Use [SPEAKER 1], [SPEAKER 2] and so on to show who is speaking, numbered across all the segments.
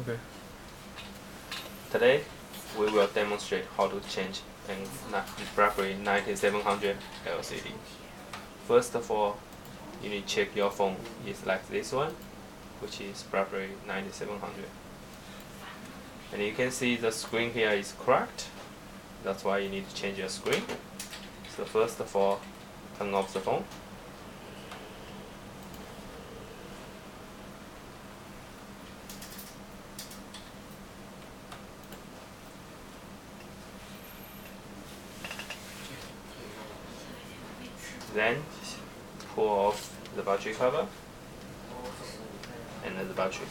[SPEAKER 1] Okay.
[SPEAKER 2] Today, we will demonstrate how to change an BlackBerry 9700 LCD. First of all, you need to check your phone is like this one, which is BlackBerry 9700. And you can see the screen here is cracked. That's why you need to change your screen. So first of all, turn off the phone. Then pull off the battery cover and then the battery.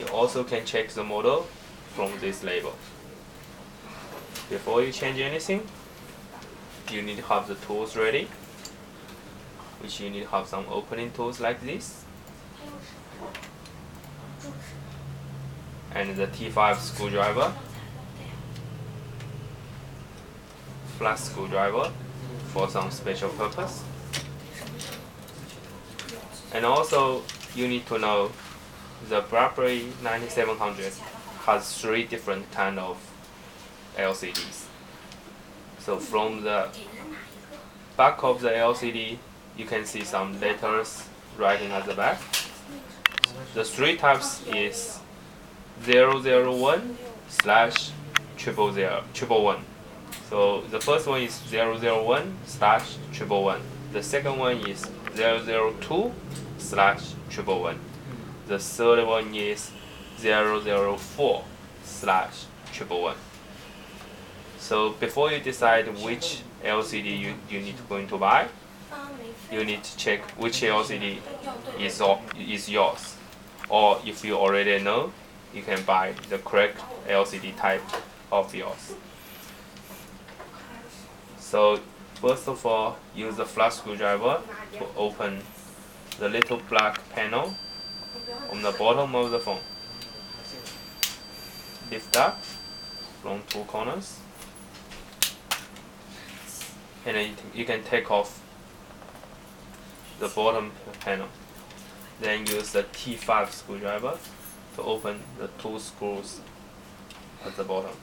[SPEAKER 2] You also can check the model from this label. Before you change anything, you need to have the tools ready, which you need to have some opening tools like this, and the T5 screwdriver, flat screwdriver for some special purpose. And also, you need to know the BlackBerry 9700 has three different kind of LCDs. So from the back of the LCD, you can see some letters writing at the back. The three types is 001 slash triple zero triple one. So the first one is 001 slash triple one. The second one is 002 slash triple one. The third one is 004 slash triple one. So before you decide which LCD you, you need to going to buy, you need to check which LCD is, is yours. Or if you already know, you can buy the correct LCD type of yours. So first of all, use the flat screwdriver to open the little black panel on the bottom of the phone. Lift up from two corners, and then you can take off the bottom panel. Then use the T5 screwdriver to open the two screws at the bottom.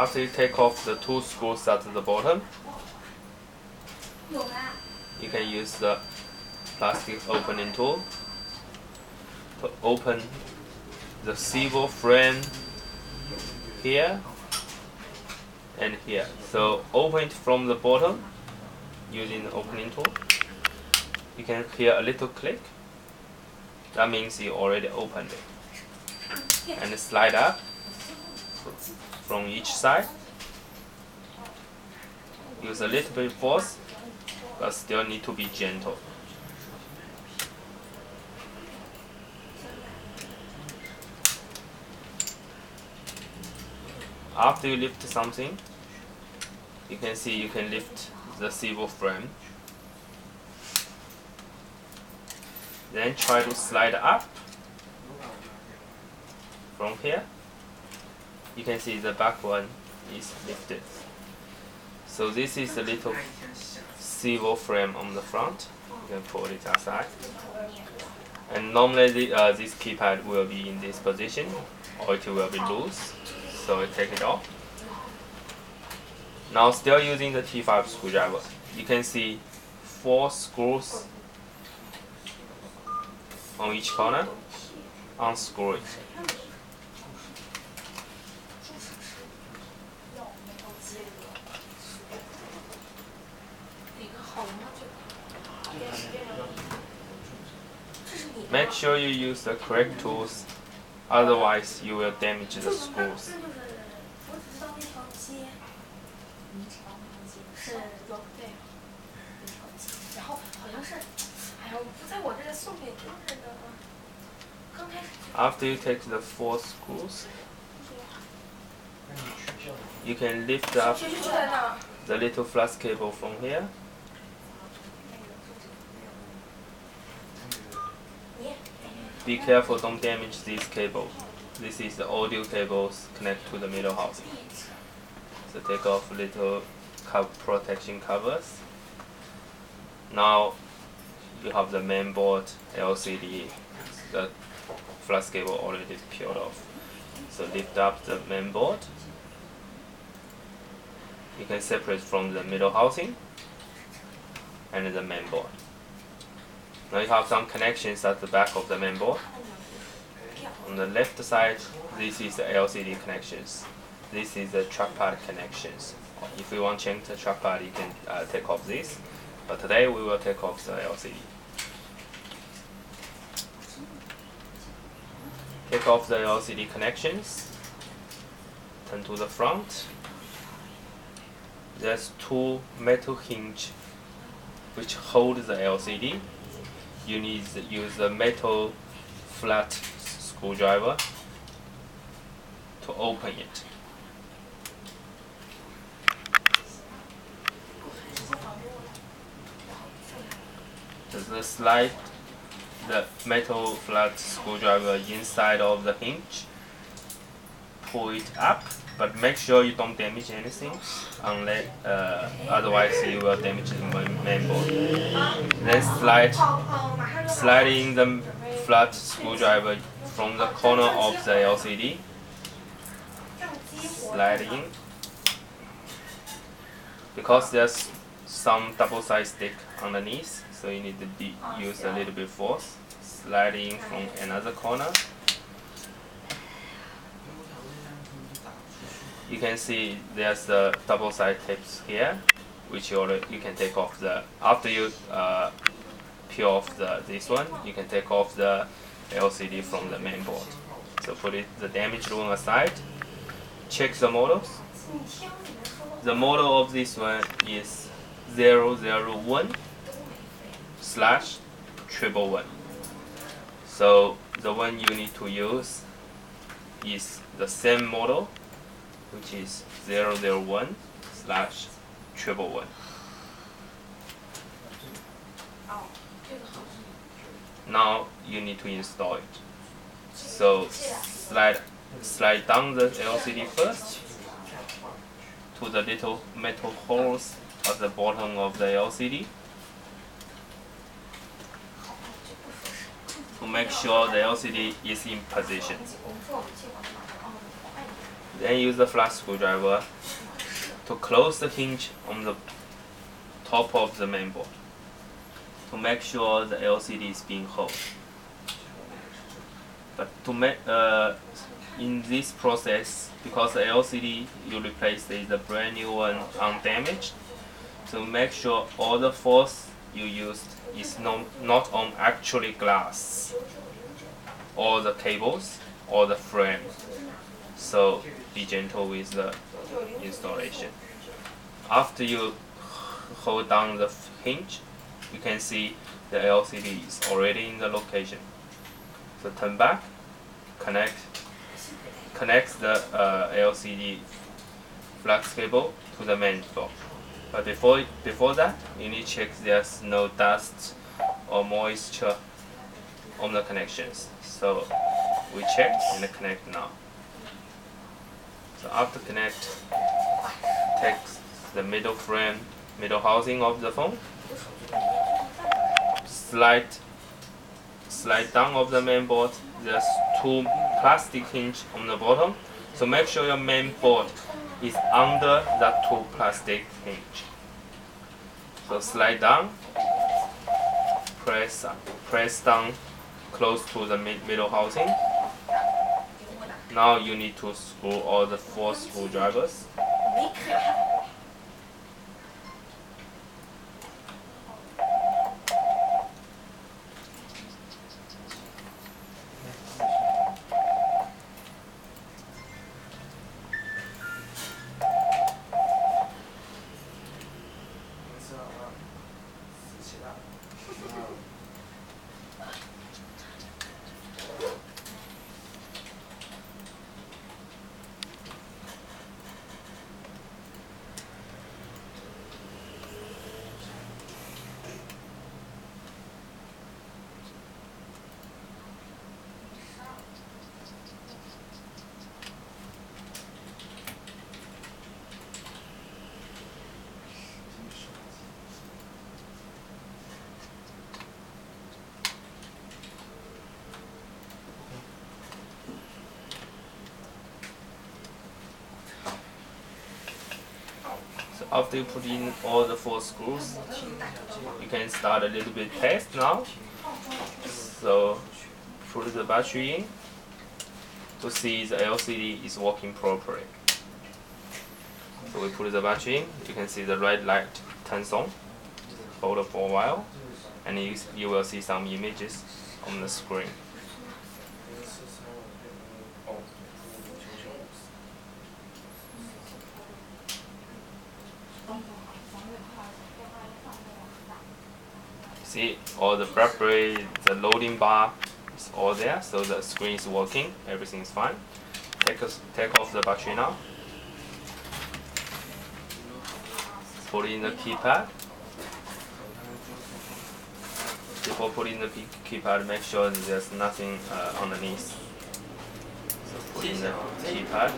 [SPEAKER 2] After you take off the two screws at the bottom, you can use the plastic opening tool to open the silver frame here and here. So open it from the bottom using the opening tool. You can hear a little click. That means you already opened it. And slide up from each side. Use a little bit force, but still need to be gentle. After you lift something, you can see you can lift the silver frame. Then try to slide up from here. You can see the back one is lifted. So this is a little silver frame on the front. You can pull it aside. And normally the, uh, this keypad will be in this position or it will be loose. So I take it off. Now still using the T5 screwdriver. You can see four screws on each corner. Unscrew it. Make sure you use the correct tools, otherwise you will damage the
[SPEAKER 3] schools.
[SPEAKER 2] After you take the four schools, you can lift up the little flex cable from here be careful, don't damage this cable. This is the audio cables connect to the middle housing. So take off little co protection covers. Now you have the main board LCD, the flex cable already peeled off. So lift up the main board. You can separate from the middle housing and the main board. Now you have some connections at the back of the main board. On the left side, this is the LCD connections. This is the trackpad connections. If you want to change the trackpad, you can uh, take off this. But today we will take off the LCD. Take off the LCD connections. Turn to the front. There's two metal hinge which hold the LCD. You need to use a metal flat screwdriver to open it. The slide the metal flat screwdriver inside of the hinge. Pull it up, but make sure you don't damage anything, unless uh, otherwise you will damage the main board. Then slide sliding the flat screwdriver from the corner of the LCD. Sliding. Because there's some double side stick underneath, so you need to use a little bit force. Sliding from another corner. You can see there's the double side tapes here, which you you can take off the after you uh, peel off the this one, you can take off the LCD from the main board. So put it the damaged one aside. Check the models. The model of this one is 001 slash triple one. So the one you need to use is the same model, which is 001 slash triple one. Now you need to install it. So slide slide down the LCD first to the little metal holes at the bottom of the LCD to make sure the LCD is in position. Then use the flat screwdriver to close the hinge on the top of the main board to make sure the LCD is being held. But to make uh, in this process, because the LCD you replace is a brand new one undamaged, so make sure all the force you used is not, not on actually glass or the cables or the frame. So be gentle with the installation. After you hold down the hinge, you can see the LCD is already in the location. So turn back, connect, connect the uh, LCD flex cable to the main board. But before before that, you need to check there's no dust or moisture on the connections. So we check and connect now. So after connect, take the middle frame, middle housing of the phone, slide slide down of the main board. There's two plastic hinge on the bottom. So make sure your main board is under that two plastic hinge. So slide down, press press down close to the mid middle housing. Now you need to screw all the four screwdrivers. After you put in all the four screws, you can start a little bit test now. So put the battery in to see the LCD is working properly. So we put the battery in, you can see the red light turns on. Hold it for a while, and you, you will see some images on the screen. See all the BlackBerry, the loading bar is all there, so the screen is working, everything is fine. Take, us, take off the battery now. Put in the keypad. Before putting the key- keypad, make sure there's nothing uh, underneath. So put in the keypad.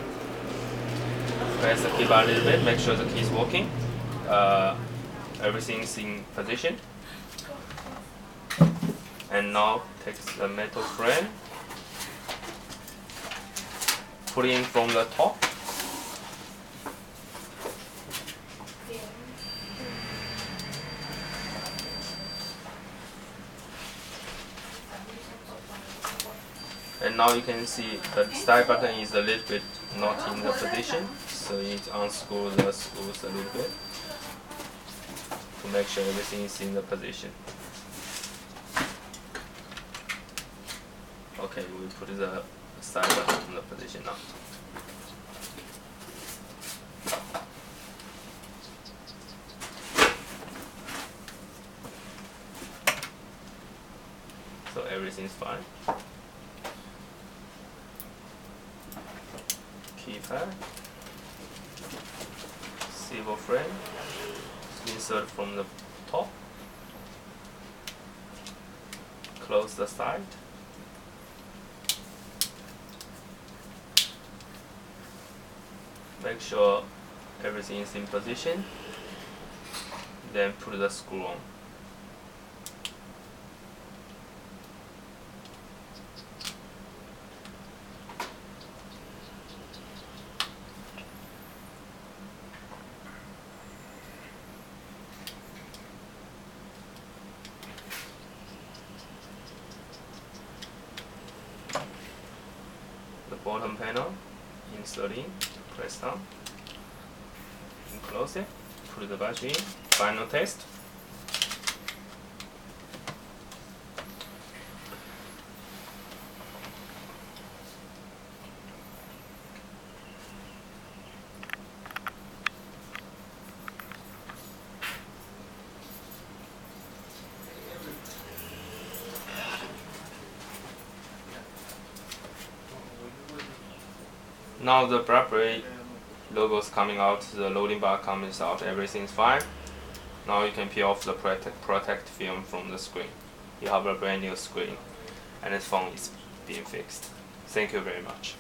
[SPEAKER 2] Press the keypad a little bit, make sure the key is working. Uh, everything's in position. And now take the metal frame, put in from the top. And now you can see the start button is a little bit not in the position, so you need to unscrew the screws a little bit to make sure everything is in the position. Okay, we put the side button in the position now. So everything's fine. Keypad. Silver frame. Insert from the top. Close the side. Make sure everything is in position then put the screw on. The bottom panel insert in press down. Close. It put the battery in final test Now the BlackBerry logo is coming out, the loading bar comes out, everything's fine. Now you can peel off the protect, protect film from the screen. You have a brand new screen and the phone is being fixed. Thank you very much.